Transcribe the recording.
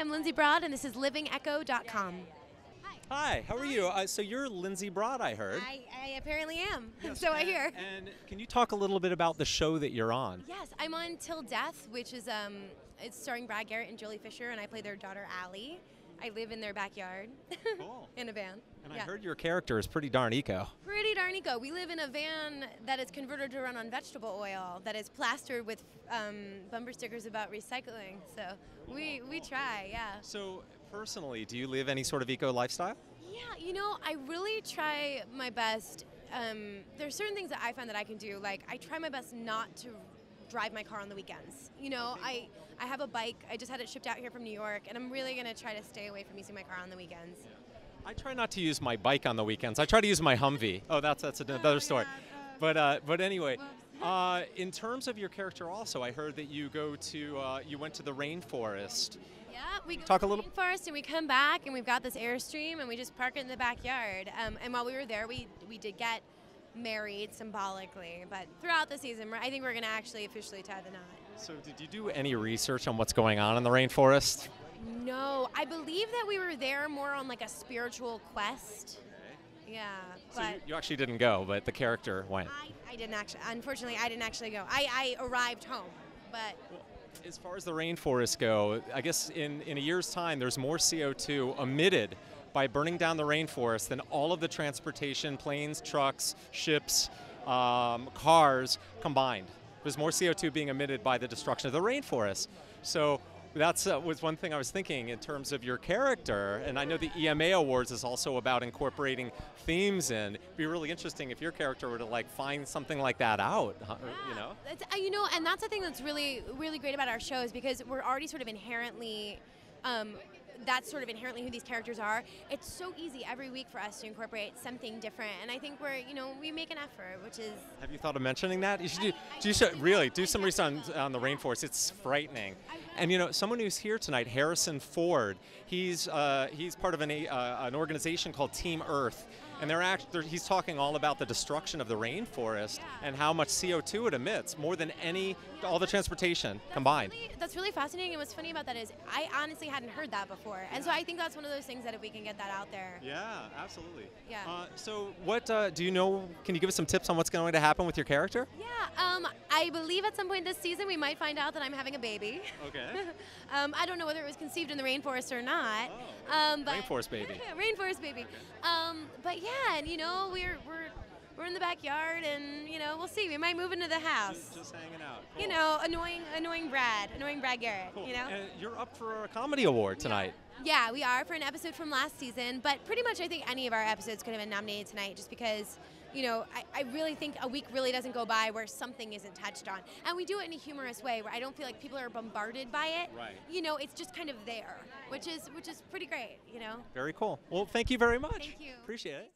I'm Lindsey Broad, and this is livingecho.com. Hi, how are you? Uh, so you're Lindsey Broad, I heard. I, I apparently am. so I hear. And can you talk a little bit about the show that you're on? Yes, I'm on 'Til Death, which is um, it's starring Brad Garrett and Joely Fisher, and I play their daughter Ally. I live in their backyard Cool. in a van. And yeah. I heard your character is pretty darn eco. Pretty We live in a van that is converted to run on vegetable oil that is plastered with um, bumper stickers about recycling. So we, we try, yeah. So personally, do you live any sort of eco lifestyle? Yeah, you know, I really try my best. Um, there's certain things that I find that I can do. Like, I try my best not to drive my car on the weekends. You know, I, I have a bike. I just had it shipped out here from New York, and I'm really going to try to stay away from using my car on the weekends. I try not to use my bike on the weekends. I try to use my Humvee. Oh, that's that's another story. But uh, but anyway, uh, in terms of your character, also, I heard that you go to uh, you went to the rainforest. Yeah, we go Talk to a little- the rainforest and we come back and we've got this airstream and we just park it in the backyard. Um, and while we were there, we we did get married symbolically. But throughout the season, I think we're going to actually officially tie the knot. So did you do any research on what's going on in the rainforest? No, I believe that we were there more on like a spiritual quest. Yeah, So but you, you actually didn't go, but the character went. I, I didn't actually. Unfortunately, I didn't actually go. I, I arrived home, but As far as the rainforests go, I guess in, in a year's time, there's more CO2 emitted by burning down the rainforest than all of the transportation, planes, trucks, ships, um, cars combined. There's more CO2 being emitted by the destruction of the rainforest. So that's uh, was one thing I was thinking in terms of your character. And I know the EMA Awards is also about incorporating themes in. It'd be really interesting if your character were to like find something like that out. huh, You know. That's, uh, you know, and that's the thing that's really, really great about our shows because we're already sort of inherently. Um, that's sort of inherently who these characters are. It's so easy every week for us to incorporate something different, and I think we're, you know, we make an effort, which is Have you thought of mentioning that? You should do, I- you should really do some research on, on the rainforest. It's frightening. And you know, someone who's here tonight, Harrison Ford. He's uh, he's part of an uh, an organization called Team Earth, and they're act- they're, he's talking all about the destruction of the rainforest Yeah. and how much CO2 it emits, more than any all the transportation That's combined. Really, that's really fascinating. And what's funny about that is I honestly hadn't heard that before, and so I think that's one of those things that if we can get that out there. Yeah, absolutely. Yeah. Uh, so, what uh, do you know? Can you give us some tips on what's going to happen with your character? Yeah, um, I believe at some point this season we might find out that I'm having a baby. Okay. um, I don't know whether it was conceived in the rainforest or not. Oh, um, but rainforest baby. rainforest baby. Um, but yeah, and you know we're we're we're in the backyard, and you know we'll see. We might move into the house. Just hanging out. You know, annoying annoying Brad, annoying Brad Garrett. Cool. You know. And you're up for a comedy award tonight. Yeah, we are for an episode from last season, but pretty much I think any of our episodes could have been nominated tonight just because, you know, I, I really think a week really doesn't go by where something isn't touched on. And we do it in a humorous way where I don't feel like people are bombarded by it. Right. You know, it's just kind of there, which is which is pretty great, you know. Very cool. Well, thank you very much. Thank you. Appreciate it.